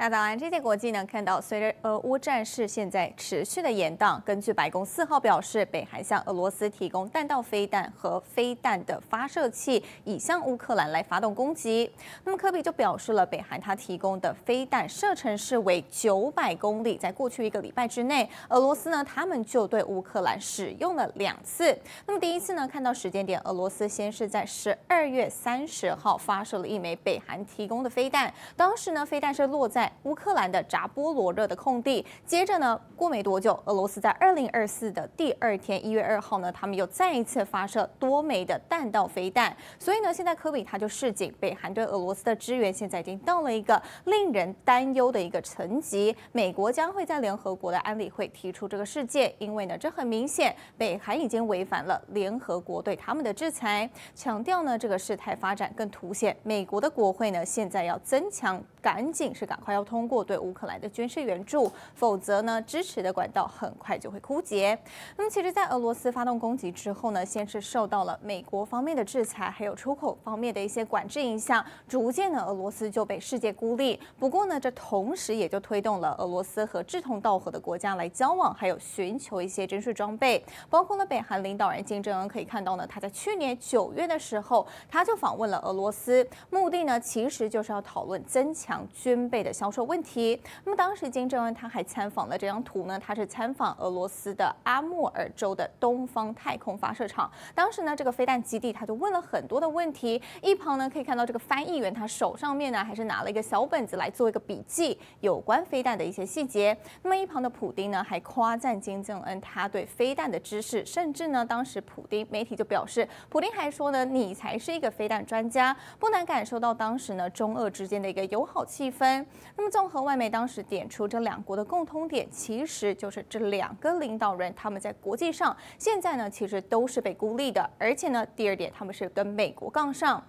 那当然，这些国际呢看到，随着俄乌战事现在持续的延宕，根据白宫四号表示，北韩向俄罗斯提供弹道飞弹和飞弹的发射器，已向乌克兰来发动攻击。那么科比就表示了，北韩他提供的飞弹射程是为九百公里，在过去一个礼拜之内，俄罗斯呢他们就对乌克兰使用了两次。那么第一次呢，看到时间点，俄罗斯先是在十二月三十号发射了一枚北韩提供的飞弹，当时呢飞弹是落在。乌克兰的扎波罗热的空地，接着呢，过没多久，俄罗斯在二零二四的第二天，一月二号呢，他们又再一次发射多枚的弹道飞弹。所以呢，现在科比他就示警，北韩对俄罗斯的支援现在已经到了一个令人担忧的一个层级。美国将会在联合国的安理会提出这个事件，因为呢，这很明显，北韩已经违反了联合国对他们的制裁。强调呢，这个事态发展更凸显美国的国会呢，现在要增强，赶紧是赶快要。要通过对乌克兰的军事援助，否则呢，支持的管道很快就会枯竭。那么，其实，在俄罗斯发动攻击之后呢，先是受到了美国方面的制裁，还有出口方面的一些管制影响，逐渐呢，俄罗斯就被世界孤立。不过呢，这同时也就推动了俄罗斯和志同道合的国家来交往，还有寻求一些军事装备，包括了北韩领导人金正恩可以看到呢，他在去年九月的时候，他就访问了俄罗斯，目的呢，其实就是要讨论增强军备的消销售。有问题。那么当时金正恩他还参访了这张图呢，他是参访俄罗斯的阿穆尔州的东方太空发射场。当时呢，这个飞弹基地他就问了很多的问题。一旁呢可以看到这个翻译员他手上面呢还是拿了一个小本子来做一个笔记，有关飞弹的一些细节。那么一旁的普丁呢还夸赞金正恩他对飞弹的知识，甚至呢当时普丁媒体就表示，普丁还说呢你才是一个飞弹专家。不难感受到当时呢中俄之间的一个友好气氛。那么。综合外媒当时点出这两国的共通点，其实就是这两个领导人他们在国际上现在呢，其实都是被孤立的，而且呢，第二点他们是跟美国杠上。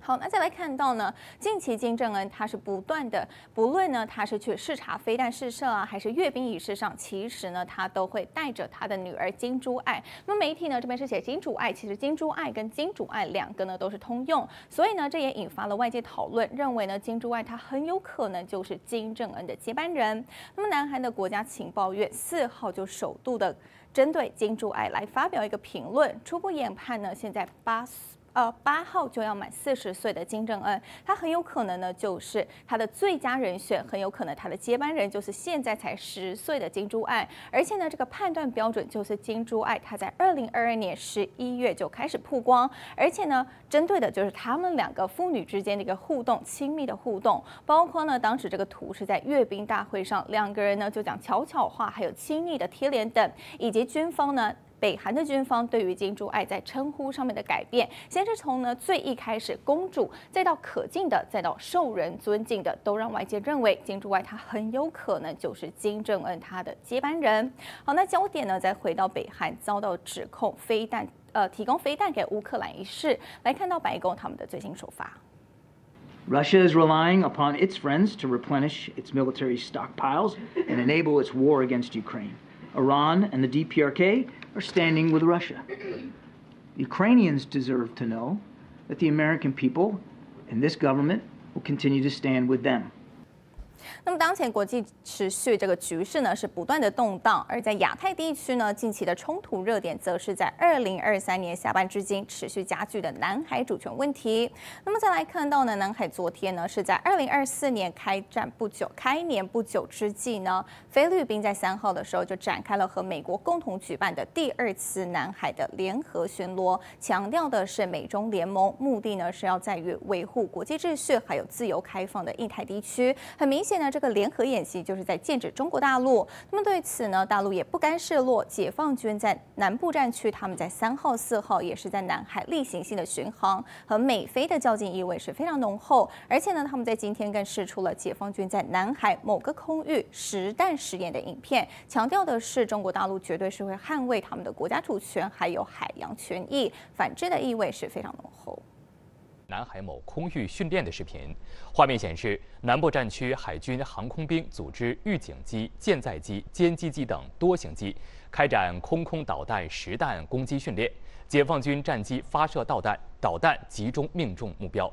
好，那再来看到呢，近期金正恩他是不断的，不论呢他是去视察飞弹试射啊，还是阅兵仪式上，其实呢他都会带着他的女儿金珠爱。那么媒体呢这边是写金主爱，其实金珠爱跟金主爱两个呢都是通用，所以呢这也引发了外界讨论，认为呢金珠爱他很有可能就是金正恩的接班人。那么南韩的国家情报院四号就首度的针对金珠爱来发表一个评论，初步研判呢现在八。呃，八号就要满四十岁的金正恩，他很有可能呢，就是他的最佳人选，很有可能他的接班人就是现在才十岁的金珠爱。而且呢，这个判断标准就是金珠爱他在二零二二年十一月就开始曝光，而且呢，针对的就是他们两个父女之间的一个互动，亲密的互动，包括呢，当时这个图是在阅兵大会上，两个人呢就讲悄悄话，还有亲密的贴脸等，以及军方呢。北韩的军方对于金珠爱在称呼上面的改变，先是从呢最一开始公主，再到可敬的，再到受人尊敬的，都让外界认为金珠爱她很有可能就是金正恩他的接班人。好，那焦点呢再回到北韩遭到指控飞弹，呃，提供飞弹给乌克兰一事，来看到白宫他们的最新手法。Russia is relying upon its friends to replenish its military stockpiles and enable its war against Ukraine. Iran and the DPRK are standing with Russia. Ukrainians deserve to know that the American people and this government will continue to stand with them. 那么当前国际持续这个局势呢是不断的动荡，而在亚太地区呢，近期的冲突热点则是在二零二三年下半至今持续加剧的南海主权问题。那么再来看到呢，南海昨天呢是在二零二四年开战不久、开年不久之际呢，菲律宾在三号的时候就展开了和美国共同举办的第二次南海的联合巡逻，强调的是美中联盟，目的呢是要在于维护国际秩序还有自由开放的印太地区。很明显。那这个联合演习就是在剑指中国大陆。那么对此呢，大陆也不甘示弱，解放军在南部战区，他们在三号、四号也是在南海例行性的巡航，和美菲的较劲意味是非常浓厚。而且呢，他们在今天更释出了解放军在南海某个空域实弹实验的影片，强调的是中国大陆绝对是会捍卫他们的国家主权还有海洋权益，反制的意味是非常浓厚。南海某空域训练的视频，画面显示，南部战区海军航空兵组织预警机、舰载机、歼击机等多型机开展空空导弹实弹攻击训练，解放军战机发射导弹，导弹集中命中目标。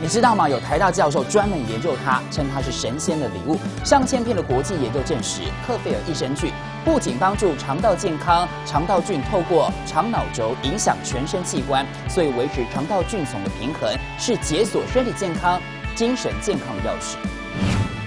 你知道吗？有台大教授专门研究它，称它是神仙的礼物。上千篇的国际研究证实，克菲尔益生菌不仅帮助肠道健康，肠道菌透过肠脑轴影响全身器官，所以维持肠道菌丛的平衡是解锁身体健康、精神健康的钥匙。